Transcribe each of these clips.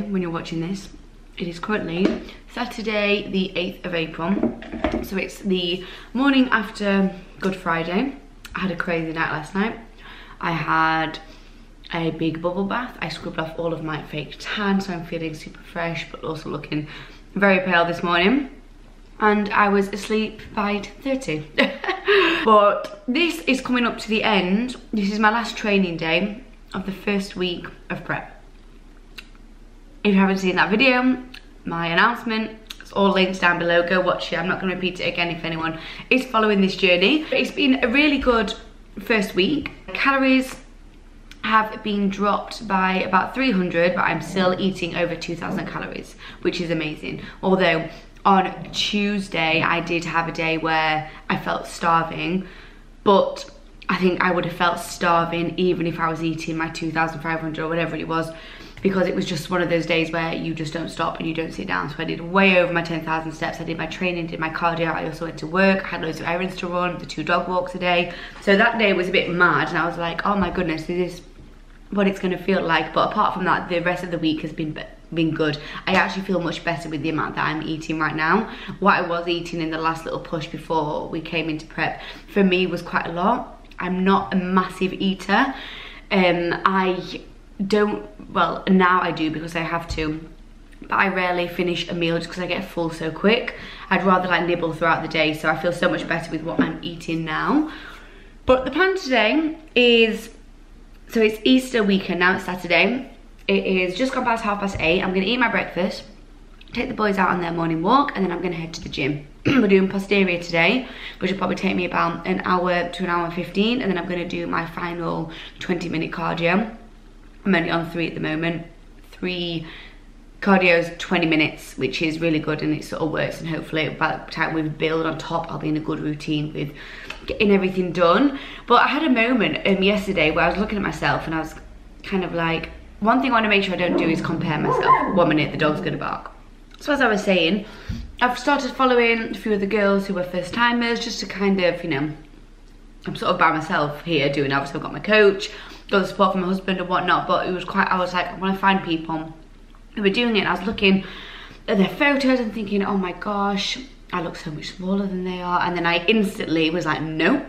When you're watching this. It is currently Saturday the 8th of April. So it's the morning after Good Friday. I had a crazy night last night. I had a big bubble bath. I scrubbed off all of my fake tan, so I'm feeling super fresh, but also looking very pale this morning. And I was asleep by 30. but this is coming up to the end. This is my last training day of the first week of prep. If you haven't seen that video, my announcement, it's all linked down below. Go watch it. I'm not going to repeat it again if anyone is following this journey. But it's been a really good first week. Calories have been dropped by about 300 but I'm still eating over 2,000 calories which is amazing although on Tuesday I did have a day where I felt starving but I think I would have felt starving even if I was eating my 2,500 or whatever it was because it was just one of those days where you just don't stop and you don't sit down. So I did way over my 10,000 steps. I did my training, did my cardio. I also went to work. I had loads of errands to run, the two dog walks a day. So that day was a bit mad and I was like, oh my goodness, this is what it's going to feel like but apart from that the rest of the week has been been good i actually feel much better with the amount that i'm eating right now what i was eating in the last little push before we came into prep for me was quite a lot i'm not a massive eater um i don't well now i do because i have to but I rarely finish a meal just because I get full so quick. I'd rather like nibble throughout the day so I feel so much better with what I'm eating now. But the plan today is so it's Easter weekend, now it's Saturday. It is just gone past half past eight. I'm gonna eat my breakfast, take the boys out on their morning walk, and then I'm gonna head to the gym. We're doing posterior today, which will probably take me about an hour to an hour and 15, and then I'm gonna do my final 20 minute cardio. I'm only on three at the moment. Three cardio's 20 minutes, which is really good and it sort of works and hopefully by the time we build on top, I'll be in a good routine with getting everything done. But I had a moment um, yesterday where I was looking at myself and I was kind of like, one thing I want to make sure I don't do is compare myself. One minute, the dog's going to bark. So as I was saying, I've started following a few of the girls who were first timers just to kind of, you know, I'm sort of by myself here doing, obviously I've got my coach, got the support from my husband and whatnot, but it was quite, I was like, I want to find people who were doing it and I was looking at their photos and thinking, oh my gosh, I look so much smaller than they are. And then I instantly was like, no,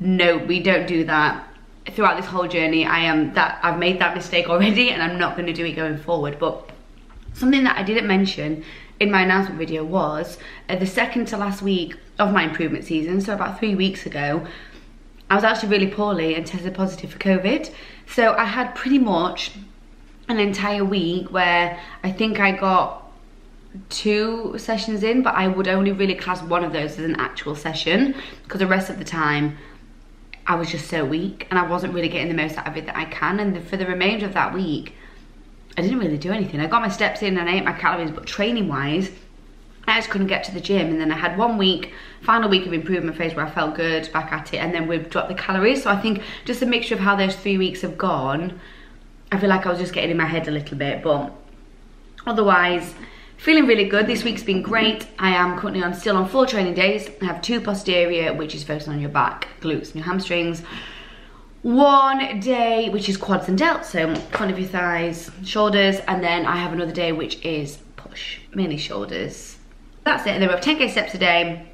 no, we don't do that. Throughout this whole journey, I am that I've made that mistake already and I'm not gonna do it going forward. But something that I didn't mention in my announcement video was uh, the second to last week of my improvement season, so about three weeks ago, I was actually really poorly and tested positive for COVID. So I had pretty much an entire week where I think I got two sessions in, but I would only really class one of those as an actual session because the rest of the time I was just so weak and I wasn't really getting the most out of it that I can. And the, for the remainder of that week, I didn't really do anything. I got my steps in and I ate my calories, but training wise, I just couldn't get to the gym. And then I had one week, final week of improvement phase where I felt good, back at it, and then we've dropped the calories. So I think just a mixture of how those three weeks have gone, I feel like I was just getting in my head a little bit, but otherwise, Feeling really good. This week's been great. I am currently on still on four training days. I have two posterior, which is focused on your back, glutes, and your hamstrings. One day, which is quads and delts, so front of your thighs, shoulders, and then I have another day which is push, mainly shoulders. That's it. And then we have 10k steps a day,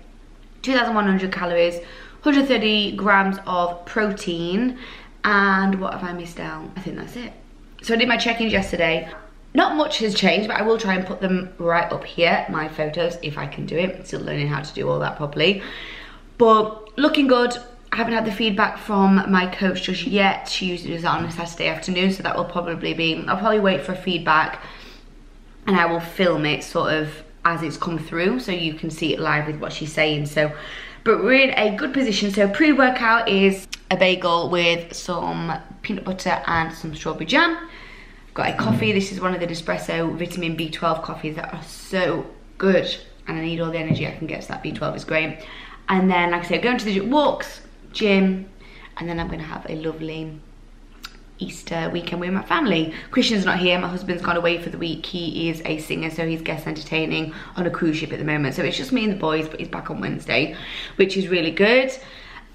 2,100 calories, 130 grams of protein, and what have I missed out? I think that's it. So I did my check-ins yesterday. Not much has changed, but I will try and put them right up here, my photos, if I can do it. I'm still learning how to do all that properly. But looking good. I haven't had the feedback from my coach just yet. She usually does that on a Saturday afternoon, so that will probably be, I'll probably wait for feedback and I will film it sort of as it's come through so you can see it live with what she's saying. So, but we're in a good position. So pre-workout is a bagel with some peanut butter and some strawberry jam. Got a coffee. This is one of the Nespresso vitamin B12 coffees that are so good. And I need all the energy I can get, so that B12 is great. And then, like I said, going to the gym, walks, gym, and then I'm gonna have a lovely Easter weekend with my family. Christian's not here, my husband's gone away for the week. He is a singer, so he's guest entertaining on a cruise ship at the moment. So it's just me and the boys, but he's back on Wednesday, which is really good.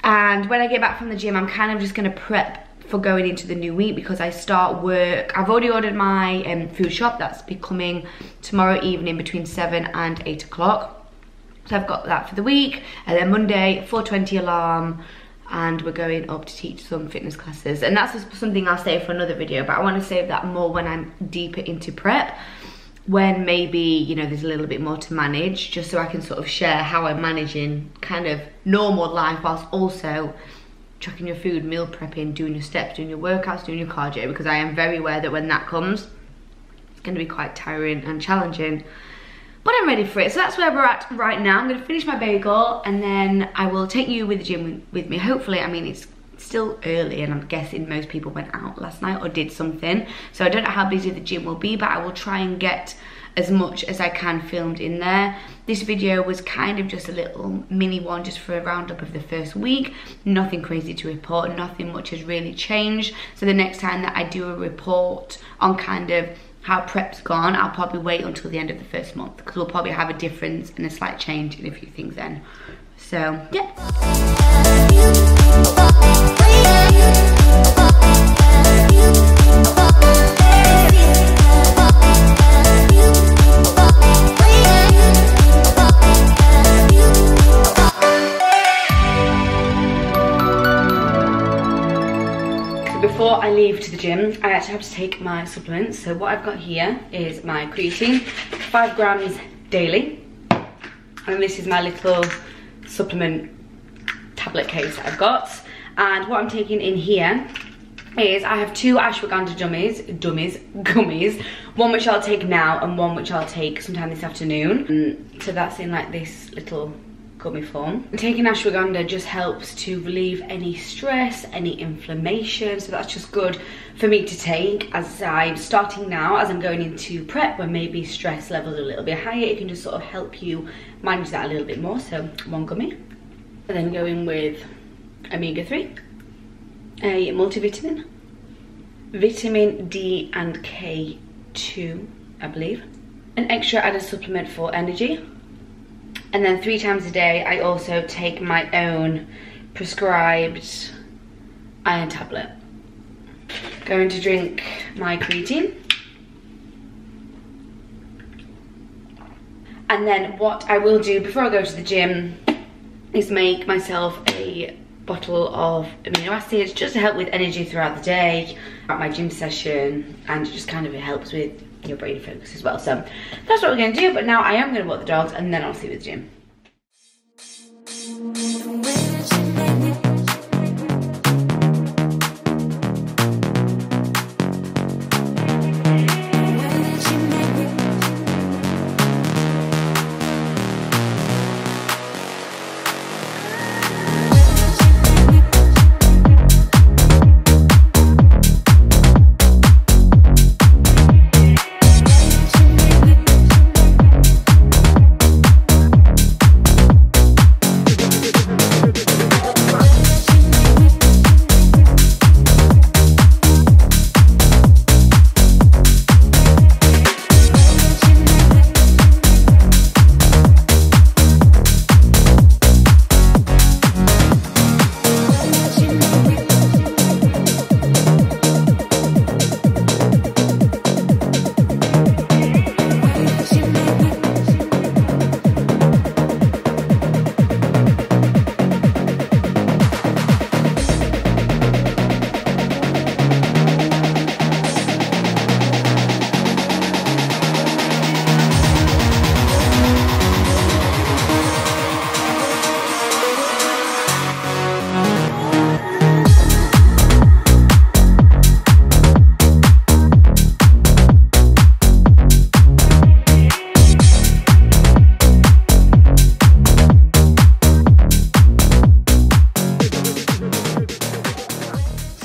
And when I get back from the gym, I'm kind of just gonna prep for going into the new week because I start work. I've already ordered my um, food shop that's be coming tomorrow evening between 7 and 8 o'clock. So I've got that for the week and then Monday 4.20 alarm and we're going up to teach some fitness classes. And that's something I'll save for another video but I want to save that more when I'm deeper into prep when maybe you know there's a little bit more to manage just so I can sort of share how I'm managing kind of normal life whilst also tracking your food, meal prepping, doing your steps, doing your workouts, doing your cardio because I am very aware that when that comes it's going to be quite tiring and challenging but I'm ready for it. So that's where we're at right now. I'm going to finish my bagel and then I will take you with the gym with me. Hopefully, I mean, it's still early and I'm guessing most people went out last night or did something. So I don't know how busy the gym will be, but I will try and get as much as I can filmed in there. This video was kind of just a little mini one just for a roundup of the first week. Nothing crazy to report, nothing much has really changed. So the next time that I do a report on kind of how prep's gone, I'll probably wait until the end of the first month because we'll probably have a difference and a slight change in a few things then. So, yeah. Leave to the gym, I actually have to take my supplements. So what I've got here is my creatine, five grams daily. And this is my little supplement tablet case that I've got. And what I'm taking in here is I have two ashwagandha dummies, dummies, gummies. One which I'll take now and one which I'll take sometime this afternoon. And so that's in like this little gummy form. Taking ashwagandha just helps to relieve any stress, any inflammation, so that's just good for me to take as I'm starting now, as I'm going into prep where maybe stress levels are a little bit higher, it can just sort of help you manage that a little bit more, so one gummy. And then going with omega-3, a multivitamin, vitamin D and K2, I believe, an extra added supplement for energy, and then three times a day, I also take my own prescribed iron tablet. Going to drink my creatine. And then what I will do before I go to the gym is make myself a bottle of amino acids just to help with energy throughout the day at my gym session and it just kind of helps with your brain focus as well. So that's what we're gonna do, but now I am gonna walk the dogs and then I'll see you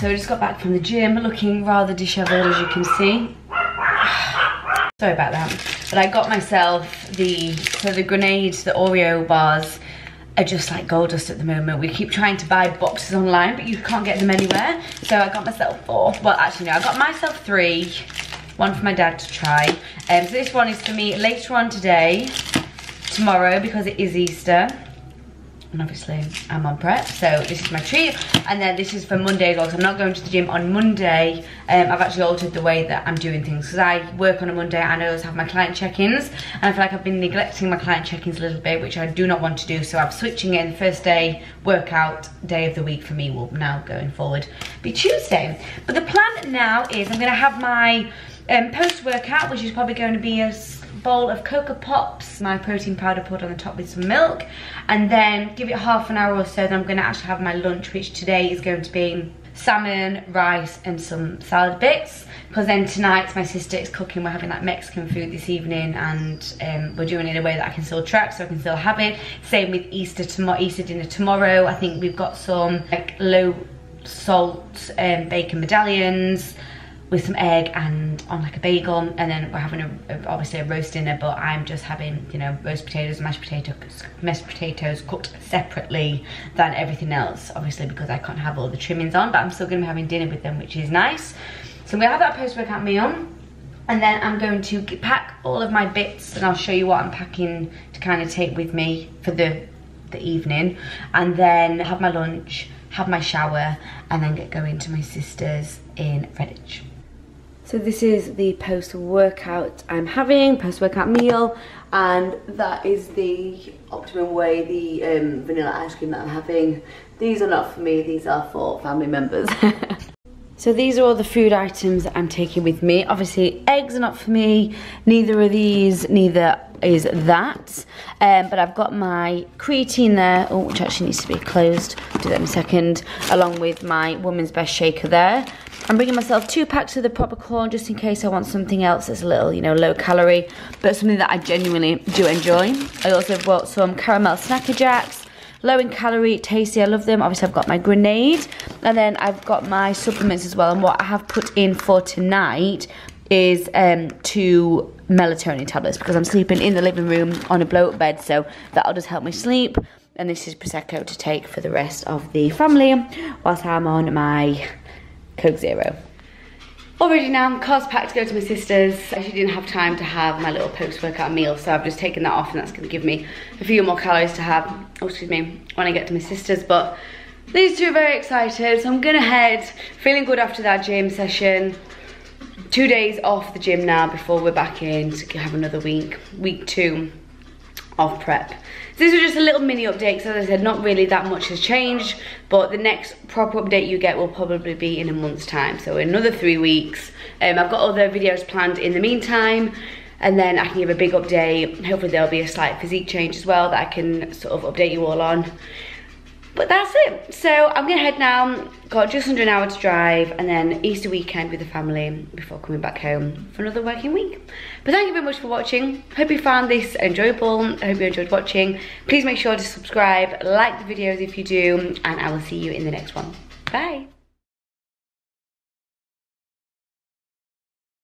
the gym. got back from the gym looking rather disheveled as you can see. Sorry about that. But I got myself the, so the grenades, the Oreo bars are just like gold dust at the moment. We keep trying to buy boxes online, but you can't get them anywhere. So I got myself four. Well, actually no, I got myself three. One for my dad to try. Um, so this one is for me later on today, tomorrow, because it is Easter. And obviously I'm on prep so this is my treat. And then this is for Monday as well I'm not going to the gym on Monday. Um, I've actually altered the way that I'm doing things because I work on a Monday. And I always have my client check-ins and I feel like I've been neglecting my client check-ins a little bit which I do not want to do. So I'm switching in first day workout day of the week for me will now going forward be Tuesday. But the plan now is I'm going to have my um, post-workout which is probably going to be a bowl of Cocoa Pops, my protein powder poured on the top with some milk, and then give it half an hour or so, then I'm gonna actually have my lunch, which today is going to be salmon, rice, and some salad bits. Because then tonight, my sister is cooking, we're having like Mexican food this evening, and um, we're doing it in a way that I can still track, so I can still have it. Same with Easter Easter dinner tomorrow. I think we've got some like low salt um, bacon medallions with some egg and on like a bagel and then we're having a, a, obviously a roast dinner but I'm just having you know roast potatoes mashed potatoes mashed potatoes cooked separately than everything else obviously because I can't have all the trimmings on but I'm still going to be having dinner with them which is nice so I'm to have that post-workout meal and then I'm going to pack all of my bits and I'll show you what I'm packing to kind of take with me for the the evening and then have my lunch have my shower and then get going to my sister's in Redditch. So this is the post-workout I'm having, post-workout meal, and that is the Optimum Whey, the um, vanilla ice cream that I'm having. These are not for me, these are for family members. so these are all the food items that I'm taking with me. Obviously, eggs are not for me, neither are these, neither is that. Um, but I've got my creatine there, oh, which actually needs to be closed, I'll do that in a second, along with my Women's Best Shaker there. I'm bringing myself two packs of the Propercorn just in case I want something else that's a little, you know, low calorie, but something that I genuinely do enjoy. I also bought some caramel Snack a Jacks, low in calorie, tasty, I love them. Obviously I've got my grenade, and then I've got my supplements as well, and what I have put in for tonight is um, two melatonin tablets because I'm sleeping in the living room on a blow-up bed, so that'll just help me sleep. And this is Prosecco to take for the rest of the family whilst I'm on my Coke Zero. Already now, car's packed to go to my sister's. I actually didn't have time to have my little post-workout meal, so I've just taken that off and that's gonna give me a few more calories to have, oh, excuse me, when I get to my sister's. But these two are very excited, so I'm gonna head, feeling good after that gym session. Two days off the gym now before we're back in to have another week, week two of prep. This was just a little mini update, so as I said, not really that much has changed, but the next proper update you get will probably be in a month's time, so another three weeks. Um, I've got other videos planned in the meantime, and then I can give a big update. Hopefully there'll be a slight physique change as well that I can sort of update you all on. But that's it. So I'm gonna head now. Got just under an hour to drive and then Easter weekend with the family before coming back home for another working week. But thank you very much for watching. Hope you found this enjoyable. I hope you enjoyed watching. Please make sure to subscribe, like the videos if you do, and I will see you in the next one. Bye.